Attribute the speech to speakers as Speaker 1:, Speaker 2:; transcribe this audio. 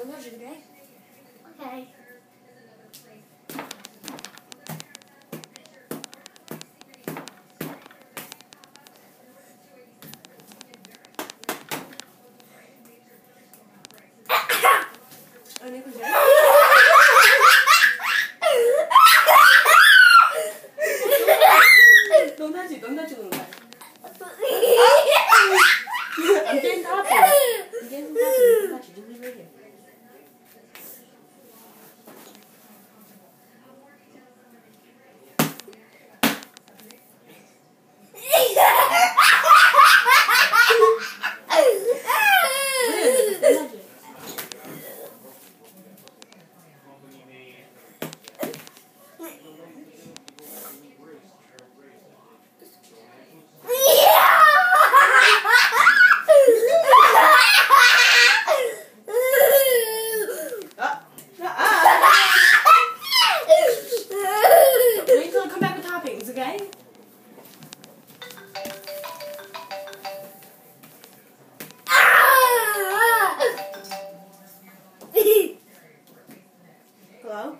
Speaker 1: Remember today?
Speaker 2: Okay.
Speaker 1: And it was don't touch it, don't touch it, don't touch it. I'm getting happy. I'm getting happy. Don't touch it, just leave it here. Again.
Speaker 2: Ah!
Speaker 1: Hello?